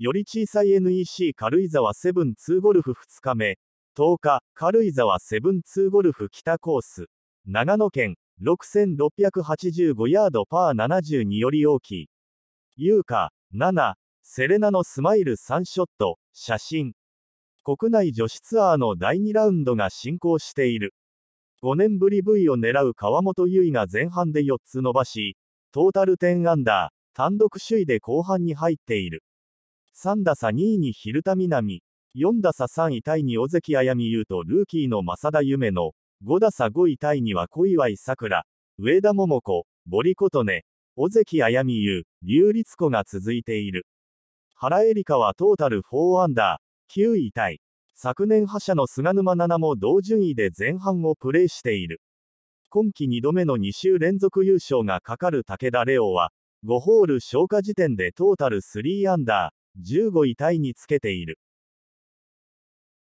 より小さい NEC 軽井沢セブン2ゴルフ2日目。10日、軽井沢セブン2ゴルフ北コース。長野県、6685ヤードパー72より大きい。優香、7、セレナのスマイル3ショット、写真。国内女子ツアーの第2ラウンドが進行している。5年ぶり V を狙う川本結衣が前半で4つ伸ばし、トータル10アンダー、単独首位で後半に入っている。3打差2位に蛭田みなみ、4打差3位タイに尾関彩美優とルーキーの正田夢の、5打差5位タイには小祝さくら、上田桃子、堀琴音、尾関彩美優、竜律子が続いている。原恵梨香はトータル4アンダー、9位タイ。昨年覇者の菅沼奈々も同順位で前半をプレーしている。今季2度目の2週連続優勝がかかる武田レオは、5ホール消化時点でトータル3アンダー、15位タイにつけている。